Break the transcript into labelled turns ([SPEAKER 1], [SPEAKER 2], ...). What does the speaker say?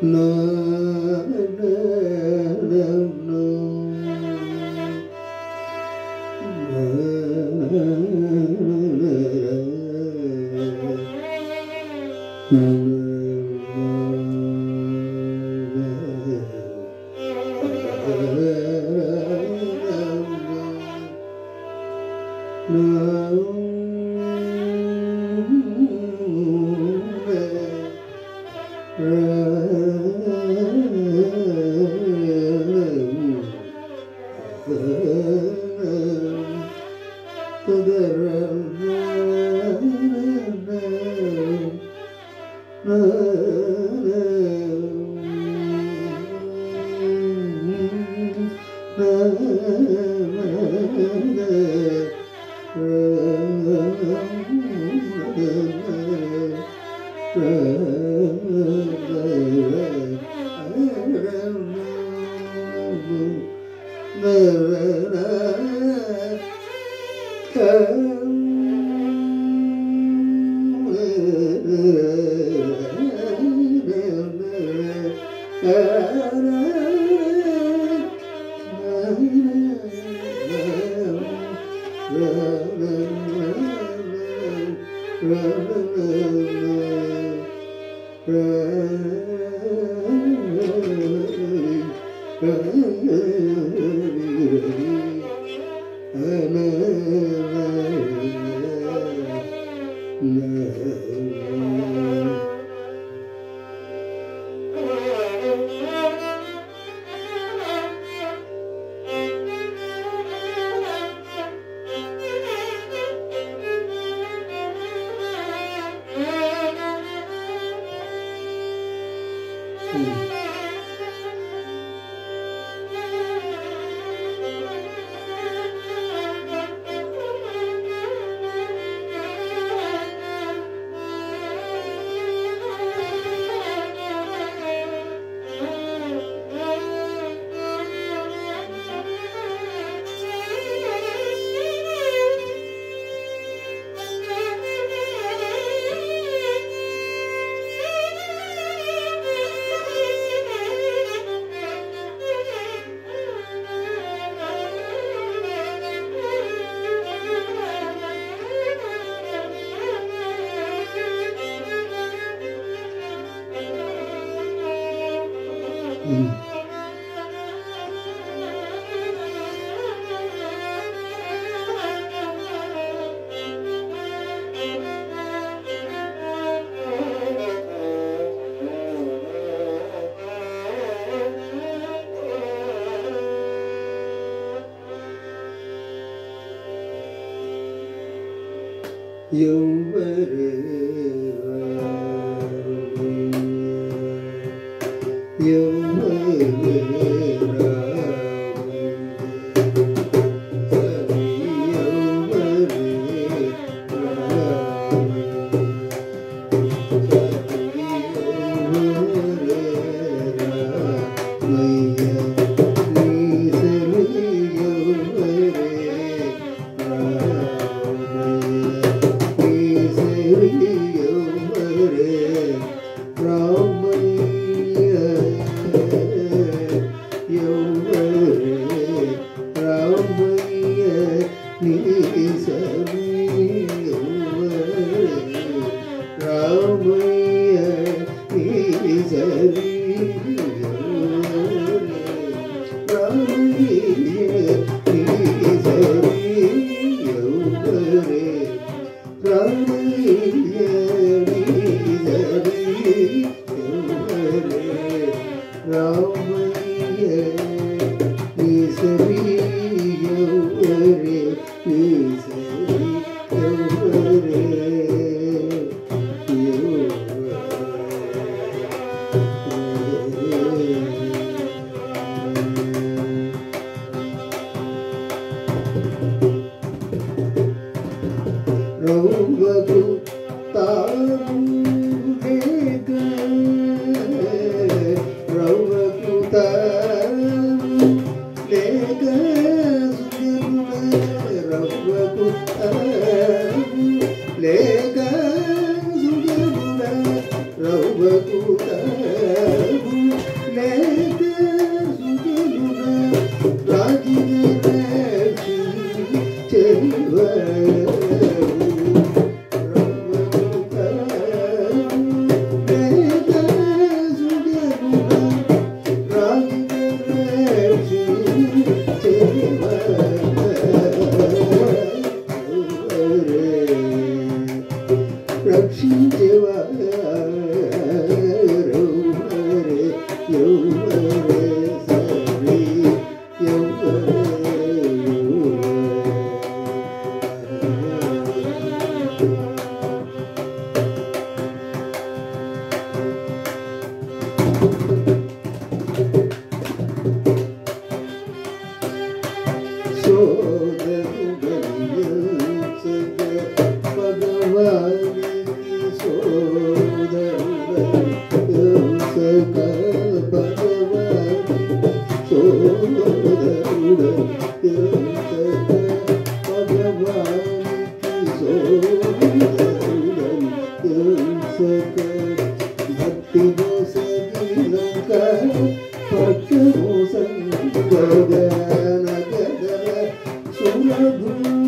[SPEAKER 1] na na the ừ. Yêu Aleluia. Jai Jai Oh. Yadoo.